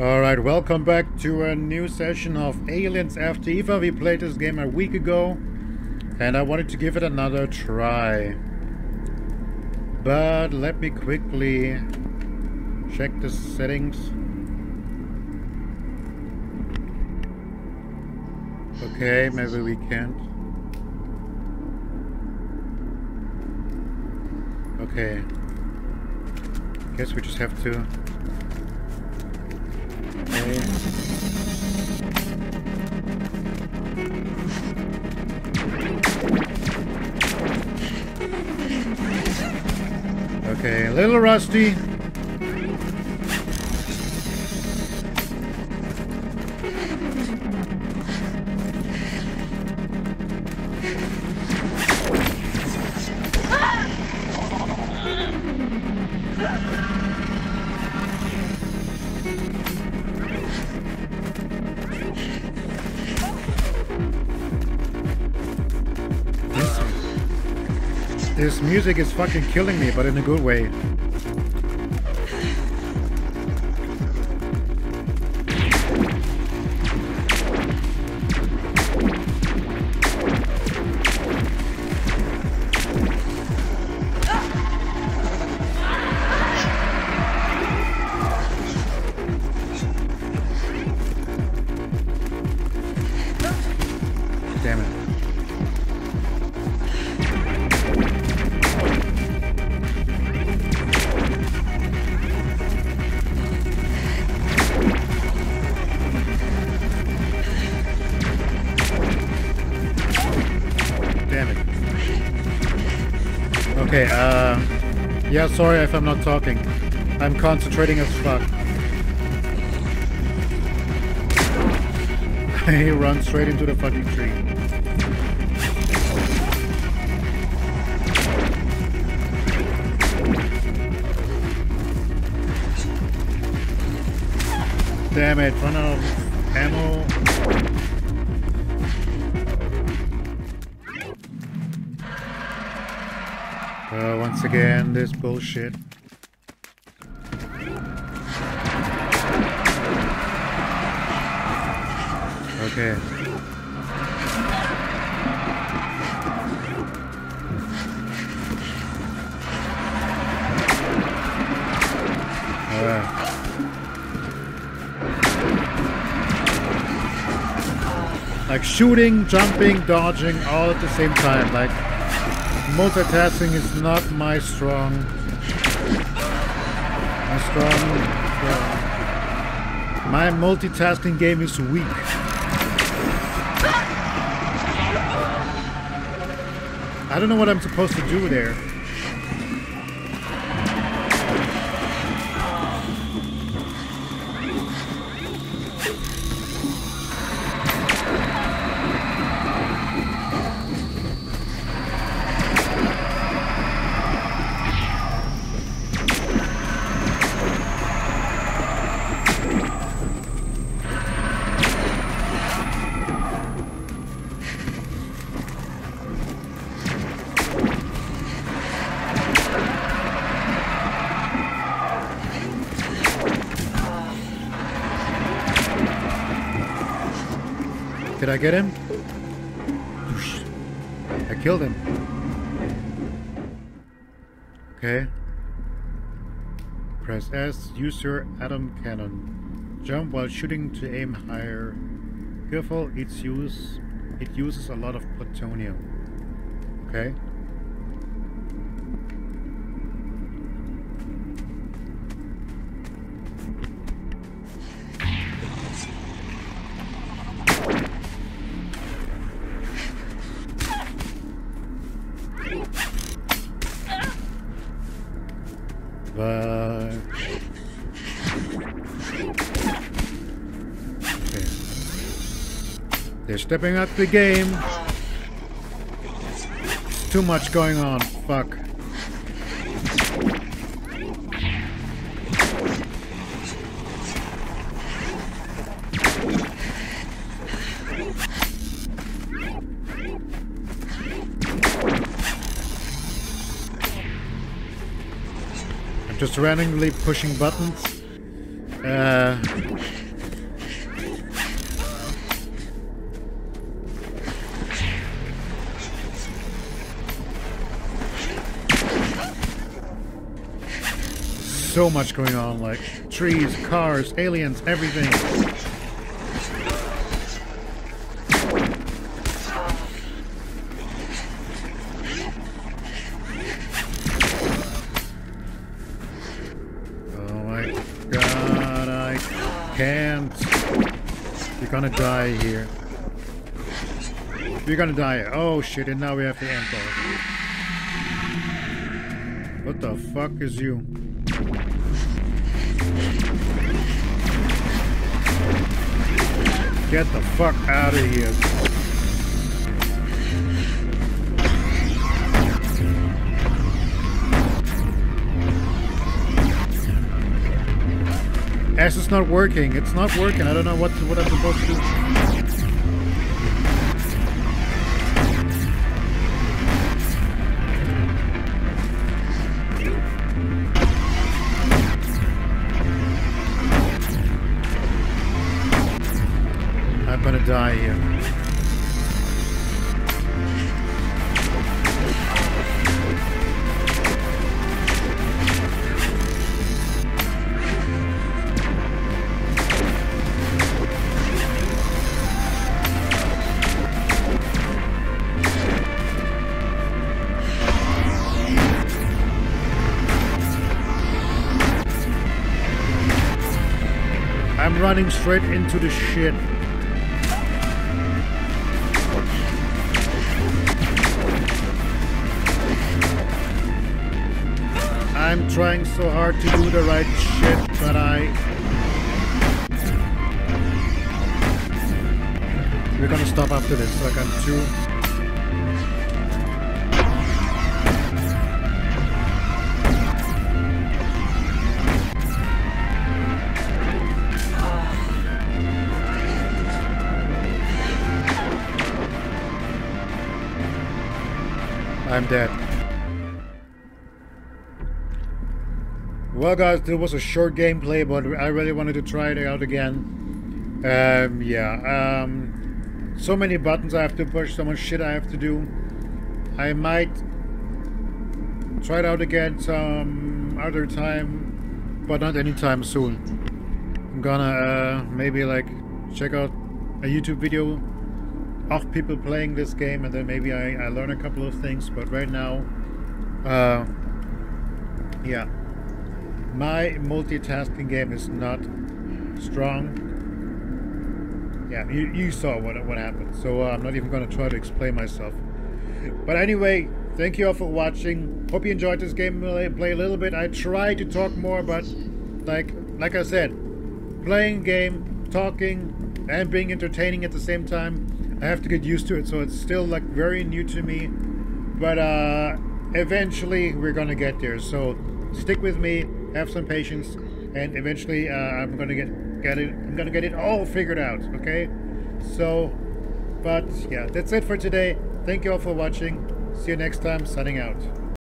Alright, welcome back to a new session of Aliens After Ava. We played this game a week ago and I wanted to give it another try. But let me quickly check the settings. Okay, maybe we can't. Okay. Guess we just have to Okay. A little rusty. This music is fucking killing me, but in a good way. Okay, uh... Yeah, sorry if I'm not talking. I'm concentrating as fuck. he runs straight into the fucking tree. Damn it, run out of ammo. Again, this bullshit. Okay. Alright. Like shooting, jumping, dodging all at the same time. Like multitasking is not my strong my strong uh, my multitasking game is weak. I don't know what I'm supposed to do there Did I get him? I killed him. Okay. Press S, use your atom cannon. Jump while shooting to aim higher. Careful, its use it uses a lot of plutonium. Okay. Stepping up the game. Too much going on. Fuck. I'm just randomly pushing buttons. Uh, so much going on, like trees, cars, aliens, everything. Oh my god, I can't. You're gonna die here. You're gonna die. Oh shit, and now we have to end boss. What the fuck is you? Get the fuck out of here. S is not working. It's not working. I don't know what what I'm supposed to do. Gonna die here. I'm running straight into the shit. I'm trying so hard to do the right shit, but I... We're gonna stop after this, like I'm too... I'm dead. Well guys, it was a short gameplay, but I really wanted to try it out again. Um, yeah, um, so many buttons I have to push, so much shit I have to do. I might try it out again some other time, but not anytime soon. I'm gonna uh, maybe like check out a YouTube video of people playing this game and then maybe I, I learn a couple of things, but right now, uh, yeah. My multitasking game is not strong. Yeah, you, you saw what, what happened, so uh, I'm not even going to try to explain myself. But anyway, thank you all for watching. Hope you enjoyed this game play a little bit. I try to talk more, but like like I said, playing game, talking, and being entertaining at the same time, I have to get used to it. So it's still like very new to me, but uh, eventually we're gonna get there. So stick with me have some patience, and eventually uh, I'm gonna get get it. I'm gonna get it all figured out. Okay, so, but yeah, that's it for today. Thank you all for watching. See you next time. Signing out.